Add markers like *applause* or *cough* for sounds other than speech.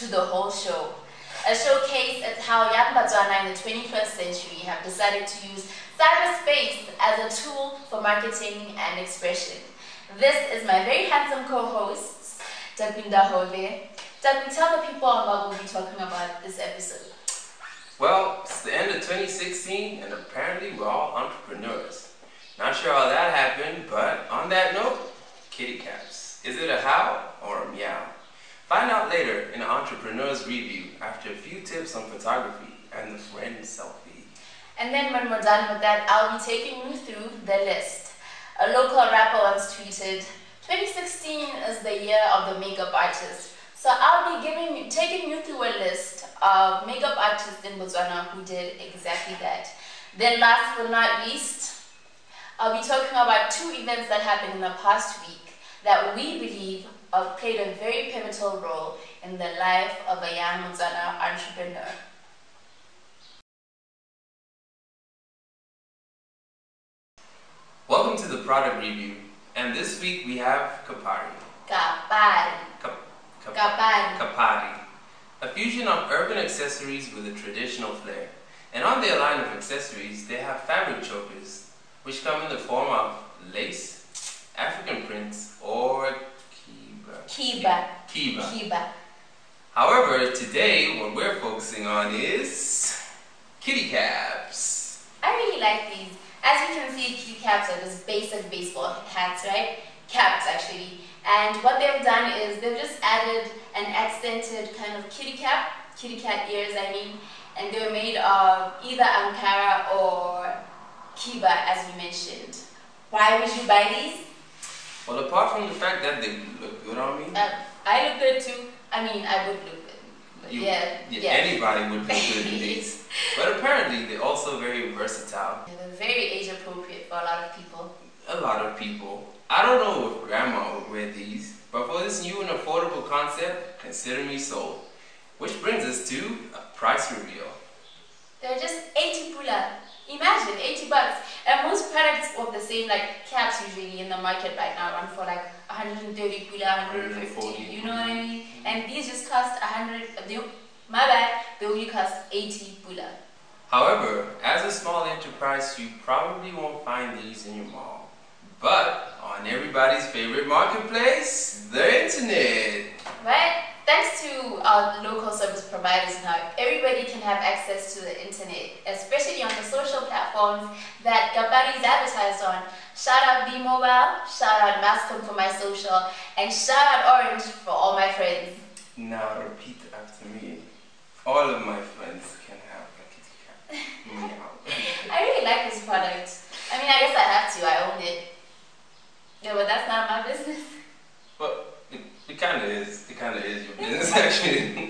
to the whole show. A showcase at how young Batswana in the 21st century have decided to use cyberspace as a tool for marketing and expression. This is my very handsome co-host, Takwinda Hove. Takwi, tell the people about what we'll be talking about this episode. Well, it's the end of 2016, and apparently we're all entrepreneurs. Not sure how that happened, but on that note, kitty cats. Is it a how or a meow? Find out later in Entrepreneur's Review after a few tips on photography and the friend selfie. And then when we're done with that, I'll be taking you through the list. A local rapper once tweeted, 2016 is the year of the makeup artist. So I'll be giving, you, taking you through a list of makeup artists in Botswana who did exactly that. Then last but not least, I'll be talking about two events that happened in the past week that we believe have played a very pivotal role in the life of a young Botswana entrepreneur. Welcome to the product review, and this week we have Kapari. Kapari. Kap- Kap- Kapari. Kapari, a fusion of urban accessories with a traditional flair. And on their line of accessories, they have fabric chokers, which come in the form of lace, African prints, kiba. Kiba. Kiba. However, today what we're focusing on is kitty caps. I really like these. As you can see, kitty caps are just basic baseball hats, right? Caps, actually. And what they've done is they've just added an accented kind of kitty cap, kitty cat ears, I mean, and they're made of either Ankara or Kiba, as we mentioned. Why would you buy these? Well, apart from the fact that they look good on me, Uh, I look good too. I mean, I would look good. But you, yeah, yeah, yeah. anybody would look good in *laughs* these. But apparently, they're also very versatile. Yeah, They're very age appropriate for a lot of people. A lot of people. I don't know if grandma would wear these, but for this new and affordable concept, consider me sold. Which brings us to a price reveal. They're just 80 pula. Imagine 80 bucks. And most products of the same like caps usually in the market right now run for like 130 pula, 150. 140. You know what I mean? And these just cost 100. They, my bad. They only cost 80 pula. However, as a small enterprise, you probably won't find these in your mall. But on everybody's favorite marketplace, the internet. To our local service providers now, everybody can have access to the internet, especially on the social platforms that Gabari is advertised on. Shout out B-Mobile, shout out Mascom for my social, and shout out Orange for all my friends. Now repeat after me. All of my friends can have a kitty cat. *laughs* I really like this product. I mean, I guess I have to, I own it. Yeah, but that's not my business. But it, it kind of is. Actually.